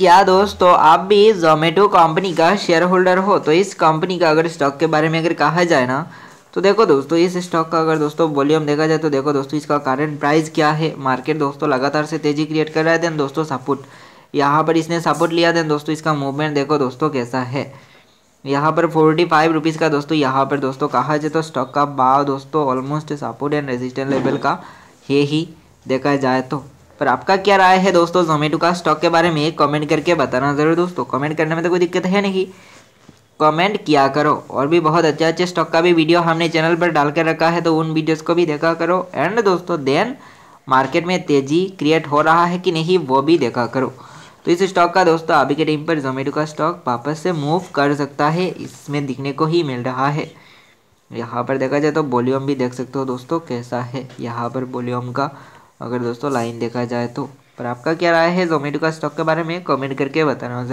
क्या दोस्तों, आप भी जोमेटो कंपनी का शेयर होल्डर हो तो इस कंपनी का अगर स्टॉक के बारे में अगर कहा जाए ना तो देखो दोस्तों, इस स्टॉक का अगर दोस्तों वॉल्यूम देखा जाए तो देखो दोस्तों, इसका करंट प्राइस क्या है? मार्केट दोस्तों लगातार से तेज़ी क्रिएट कर रहा है देन दोस्तों सपोर्ट यहाँ पर इसने सपोर्ट लिया देन दोस्तों इसका मूवमेंट देखो दोस्तों कैसा है। यहाँ पर फोर्टी फाइव रुपीज़ का दोस्तों, यहाँ पर दोस्तों कहा जाए तो स्टॉक का भाव दोस्तों almost support and resistant level का है ही, देखा जाए तो। पर आपका क्या राय है दोस्तों? जोमेटो का स्टॉक के बारे में कमेंट करके बताना ज़रूर दोस्तों। कमेंट करने में तो कोई दिक्कत है नहीं। कमेंट किया करो और भी बहुत अच्छे अच्छे स्टॉक का भी वीडियो हमने चैनल पर डाल कर रखा है तो उन वीडियोज़ को भी देखा करो। एंड दोस्तों देन मार्केट में तेज़ी क्रिएट हो रहा है कि नहीं, वो भी देखा करो। तो इस स्टॉक का दोस्तों, अभी के टाइम पर जोमेटो का स्टॉक वापस से मूव कर सकता है, इसमें दिखने को ही मिल रहा है। यहाँ पर देखा जाए तो वॉल्यूम भी देख सकते हो दोस्तों, कैसा है यहाँ पर वॉल्यूम का। अगर दोस्तों लाइन देखा जाए तो पर आपका क्या राय है? जोमेटो का स्टॉक के बारे में कमेंट करके बताना